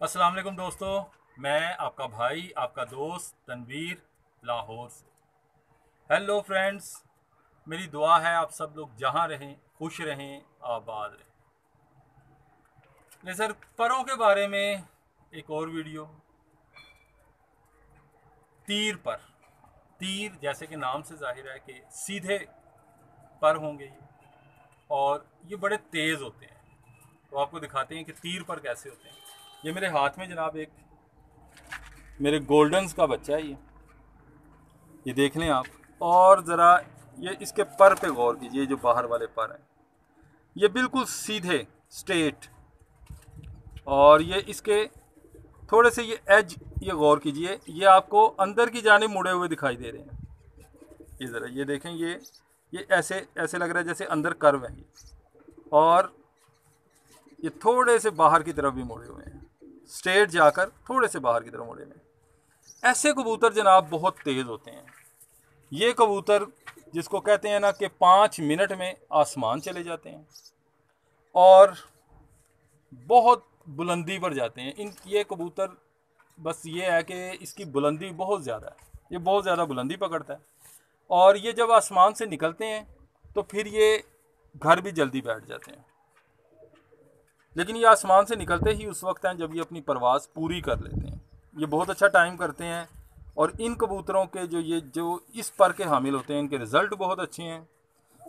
अस्सलाम वालेकुम दोस्तों, मैं आपका भाई, आपका दोस्त तनवीर लाहौर से। हेलो फ्रेंड्स मेरी दुआ है आप सब लोग जहाँ रहें, खुश रहें, आबाद रहें। सर परों के बारे में एक और वीडियो। तीर पर, तीर जैसे कि नाम से ज़ाहिर है कि सीधे पर होंगे ये, और ये बड़े तेज़ होते हैं। तो आपको दिखाते हैं कि तीर पर कैसे होते हैं। ये मेरे हाथ में जनाब एक, मेरे गोल्डन्स का बच्चा है ये। ये देख लें आप। और ज़रा ये इसके पर पे गौर कीजिए जो बाहर वाले पर हैं। ये बिल्कुल सीधे स्ट्रेट और ये इसके थोड़े से ये एज ये गौर कीजिए, ये आपको अंदर की जाने मुड़े हुए दिखाई दे रहे हैं। ये ज़रा, ये देखें, ये ये ऐसे ऐसे लग रहा है जैसे अंदर कर्व है और ये थोड़े से बाहर की तरफ़ भी मुड़े हुए हैं। स्ट्रेट जाकर थोड़े से बाहर की तरफ़ मुड़े में ऐसे कबूतर जनाब बहुत तेज़ होते हैं। ये कबूतर जिसको कहते हैं ना कि पाँच मिनट में आसमान चले जाते हैं और बहुत बुलंदी पर जाते हैं। इन, ये कबूतर बस ये है कि इसकी बुलंदी बहुत ज़्यादा है। ये बहुत ज़्यादा बुलंदी पकड़ता है और ये जब आसमान से निकलते हैं तो फिर ये घर भी जल्दी बैठ जाते हैं। लेकिन ये आसमान से निकलते ही उस वक्त हैं जब ये अपनी परवास पूरी कर लेते हैं। ये बहुत अच्छा टाइम करते हैं और इन कबूतरों के जो ये, जो इस पर के हामिल होते हैं, इनके रिज़ल्ट बहुत अच्छे हैं।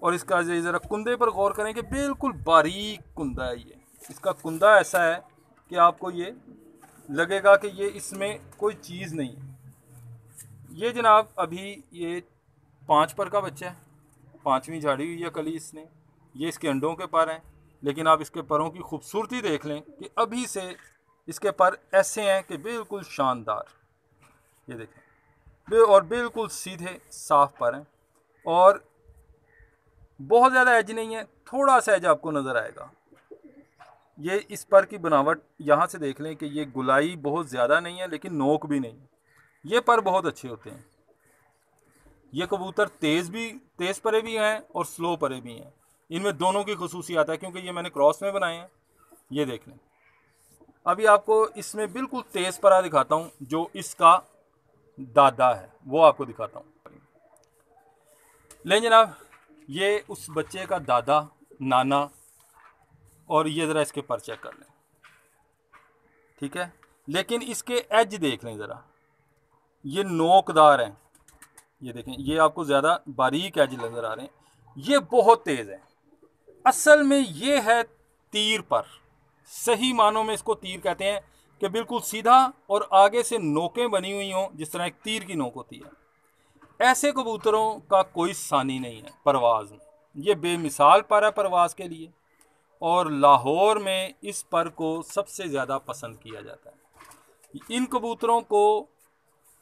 और इसका ज़रा कुंदे पर गौर करें कि बिल्कुल बारीक कुंदा है ये। इसका कुंदा ऐसा है कि आपको ये लगेगा कि ये इसमें कोई चीज़ नहीं है। ये जनाब अभी ये पाँच पर का बच्चा है। पाँचवीं झाड़ी हुई है कली इसने। ये इसके अंडों के पर हैं। लेकिन आप इसके परों की खूबसूरती देख लें कि अभी से इसके पर ऐसे हैं कि बिल्कुल शानदार। ये देखें। और बिल्कुल सीधे साफ़ पर हैं। और बहुत ज़्यादा एज नहीं है, थोड़ा सा एज आपको नज़र आएगा। ये इस पर की बनावट यहाँ से देख लें कि ये गुलाई बहुत ज़्यादा नहीं है, लेकिन नोक भी नहीं। ये पर बहुत अच्छे होते हैं। ये कबूतर तेज़ भी, तेज़ परे भी हैं और स्लो परे भी हैं। इनमें दोनों की खसूसियात है, क्योंकि ये मैंने क्रॉस में बनाए हैं। ये देख लें। अभी आपको इसमें बिल्कुल तेज़ परा दिखाता हूँ, जो इसका दादा है, वो आपको दिखाता हूँ। लें जनाब, ये उस बच्चे का दादा, नाना, और ये ज़रा इसके पर चेक कर लें। ठीक है? लेकिन इसके एज देख लें ज़रा। ये नोकदार हैं। ये देखें, ये आपको ज़्यादा बारीक एज नज़र आ रहे हैं। ये बहुत तेज़ है। असल में ये है तीर पर। सही मानों में इसको तीर कहते हैं कि बिल्कुल सीधा और आगे से नोकें बनी हुई हों, जिस तरह एक तीर की नोक होती है। ऐसे कबूतरों का कोई सानी नहीं है, परवाज़ में ये बेमिसाल पर है परवाज़ के लिए और लाहौर में इस पर को सबसे ज़्यादा पसंद किया जाता है। इन कबूतरों को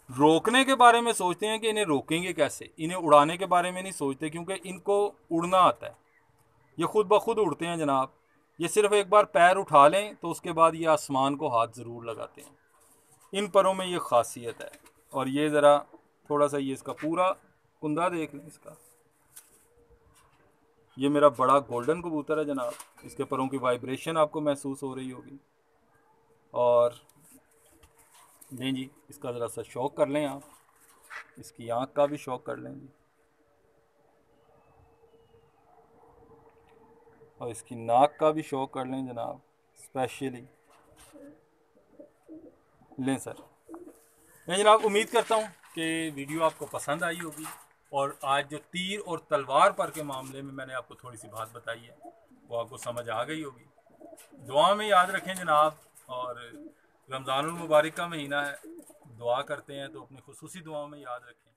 रोकने के बारे में सोचते हैं कि इन्हें रोकेंगे कैसे? इन्हें उड़ाने के बारे में नहीं सोचते, क्योंकि इनको उड़ना आता है। ये खुद ब खुद उड़ते हैं जनाब। ये सिर्फ़ एक बार पैर उठा लें तो उसके बाद ये आसमान को हाथ ज़रूर लगाते हैं। इन परों में ये खासियत है। और ये ज़रा थोड़ा सा ये इसका पूरा कुंदा देख लें इसका। ये मेरा बड़ा गोल्डन कबूतर है जनाब। इसके परों की वाइब्रेशन आपको महसूस हो रही होगी। और नहीं जी, इसका ज़रा सा शौक कर लें आप। इसकी आँख का भी शौक कर लें जी। और इसकी नाक का भी शो कर लें जनाब स्पेशली लें सर मैं जनाब, उम्मीद करता हूँ कि वीडियो आपको पसंद आई होगी और आज जो तीर और तलवार पर के मामले में मैंने आपको थोड़ी सी बात बताई है, वो आपको समझ आ गई होगी। दुआ में याद रखें जनाब, और रमज़ान मुबारक का महीना है, दुआ करते हैं तो अपनी खसूसी दुआओं में याद रखें।